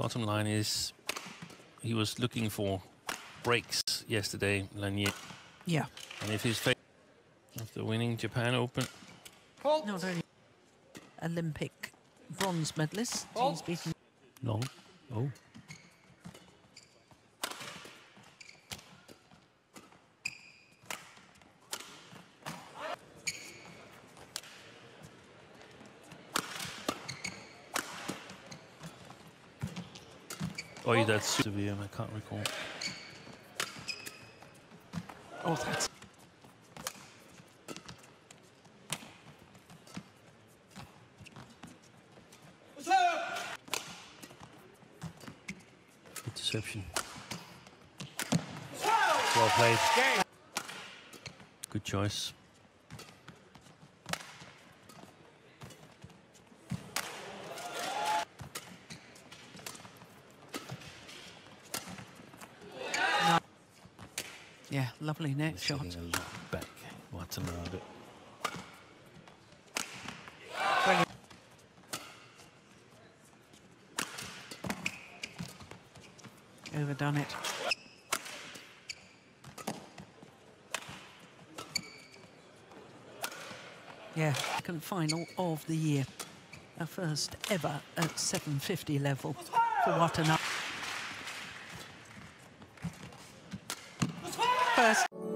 Bottom line is he was looking for breaks yesterday, Lanier. Yeah. And if he's fa- after winning Japan Open, Not only Olympic bronze medalist, he's beaten long. Oh. Oh, yeah, that's severe. I can't recall. Oh, that's Good deception. Well played. Good choice. Yeah, lovely neck He's shot. a lot back. Watanabe. Brilliant. Overdone it. Yeah, second final of the year. Our first ever at 750 level for Watanabe. first.